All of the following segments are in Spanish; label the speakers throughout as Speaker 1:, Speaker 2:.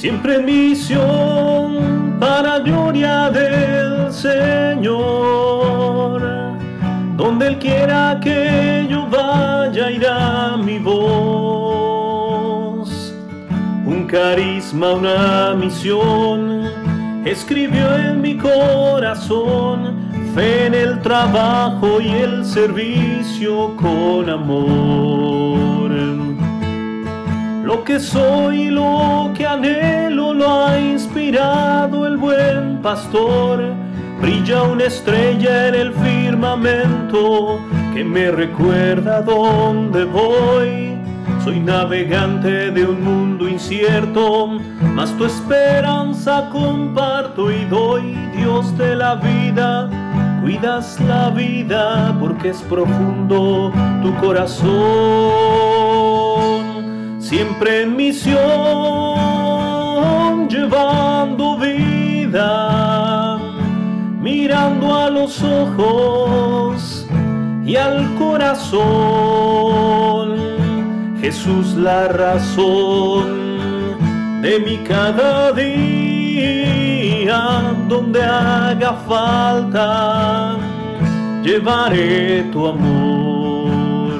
Speaker 1: siempre en misión para gloria del Señor. Donde Él quiera que yo vaya, irá mi voz. Un carisma, una misión, escribió en mi corazón fe en el trabajo y el servicio con amor. Lo que soy y lo que anhelo lo ha inspirado el buen pastor. Brilla una estrella en el firmamento que me recuerda dónde voy. Soy navegante de un mundo incierto, mas tu esperanza comparto y doy, Dios de la vida. Cuidas la vida porque es profundo tu corazón, siempre en misión, llevando vida, mirando a los ojos y al corazón. Jesús la razón de mi cada día, donde haga falta, llevaré tu amor.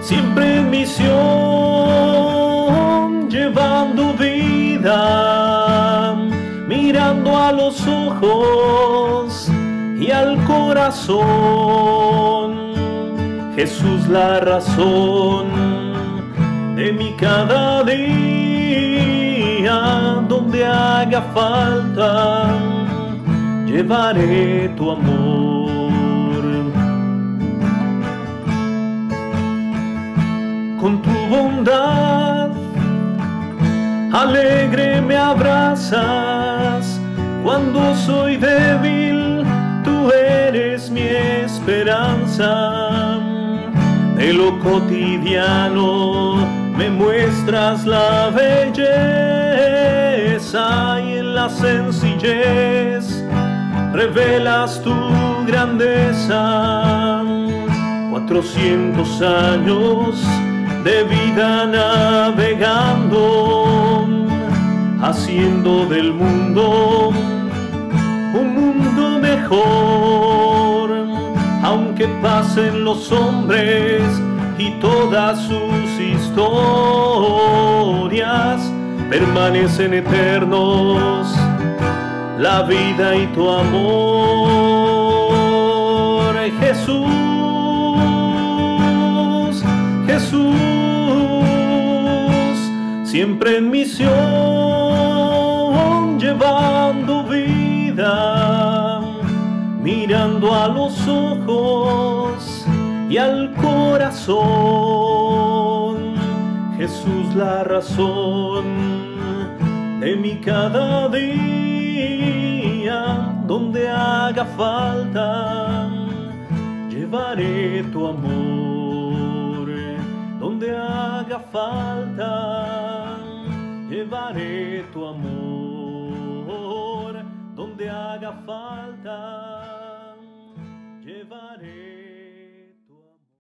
Speaker 1: Siempre en misión, los ojos y al corazón. Jesús la razón de mi cada día, donde haga falta, llevaré tu amor. Con tu bondad, alegre me abrazas, cuando soy débil, tú eres mi esperanza. De lo cotidiano me muestras la belleza y en la sencillez revelas tu grandeza. Cuatrocientos años de vida navegando, haciendo del mundo un mundo mejor, aunque pasen los hombres y todas sus historias permanecen eternos, la vida y tu amor, Jesús, Jesús, siempre en misión, llevando vida, los ojos y al corazón. Jesús la razón de mi cada día, donde haga falta, llevaré tu amor, donde haga falta, llevaré tu amor, donde haga falta.